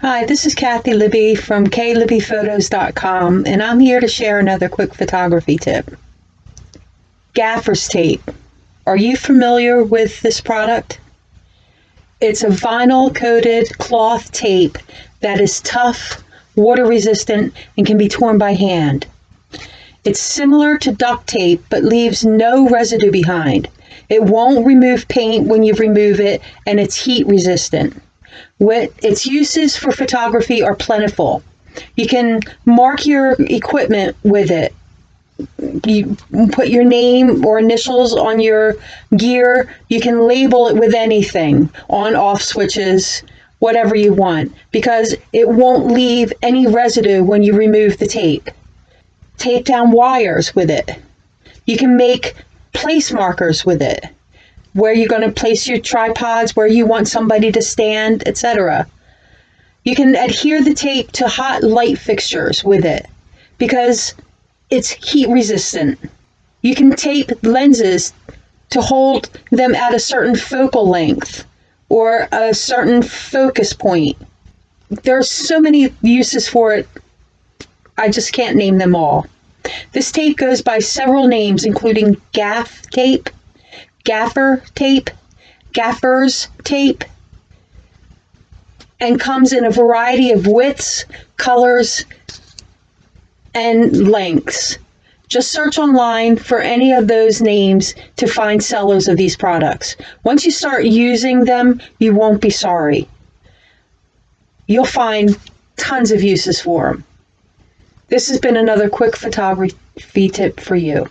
Hi, this is Kathy Libby from klibbyphotos.com, and I'm here to share another quick photography tip. Gaffer's tape. Are you familiar with this product? It's a vinyl coated cloth tape that is tough, water resistant, and can be torn by hand. It's similar to duct tape but leaves no residue behind. It won't remove paint when you remove it, and it's heat resistant. Its uses for photography are plentiful. You can mark your equipment with it. You put your name or initials on your gear. You can label it with anything on off switches, whatever you want, because it won't leave any residue when you remove the tape. Tape down wires with it. You can make place markers with it where you're going to place your tripods, where you want somebody to stand, etc. You can adhere the tape to hot light fixtures with it because it's heat resistant. You can tape lenses to hold them at a certain focal length or a certain focus point. There are so many uses for it, I just can't name them all. This tape goes by several names, including gaff tape, gaffer tape, gaffer's tape, and comes in a variety of widths, colors, and lengths. Just search online for any of those names to find sellers of these products. Once you start using them, you won't be sorry. You'll find tons of uses for them. This has been another quick photography tip for you.